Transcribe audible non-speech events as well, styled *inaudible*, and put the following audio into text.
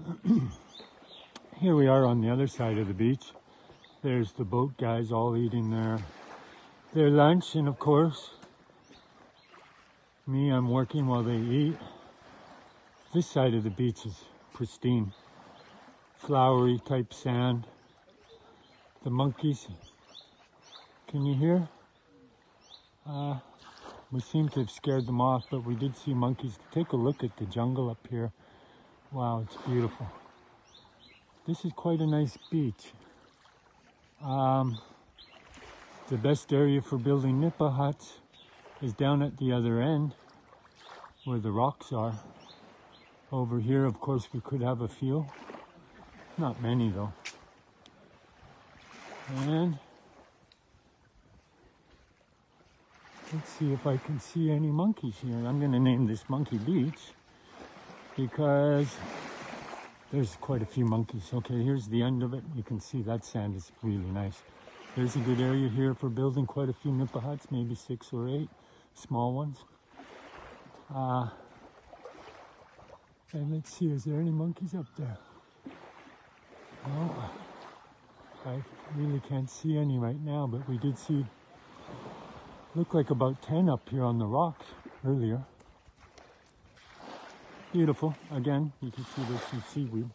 *clears throat* Here we are on the other side of the beach. There's the boat guys all eating their their lunch, and of course, me, I'm working while they eat. This side of the beach is pristine, flowery type sand. The monkeys, can you hear? Uh, we seem to have scared them off, but we did see monkeys. Take a look at the jungle up here. Wow, it's beautiful. This is quite a nice beach. Um, the best area for building nipa huts is down at the other end where the rocks are. Over here, of course, we could have a few. Not many though. And let's see if I can see any monkeys here. I'm going to name this Monkey Beach because there's quite a few monkeys. Okay, here's the end of it. You can see that sand is really nice. There's a good area here for building quite a few nipa huts, maybe six or eight small ones. Uh, and let's see, is there any monkeys up there? No, I really can't see any right now, but we did see, look like about 10 up here on the rocks earlier. Beautiful. Again, you can see there's some seaweed.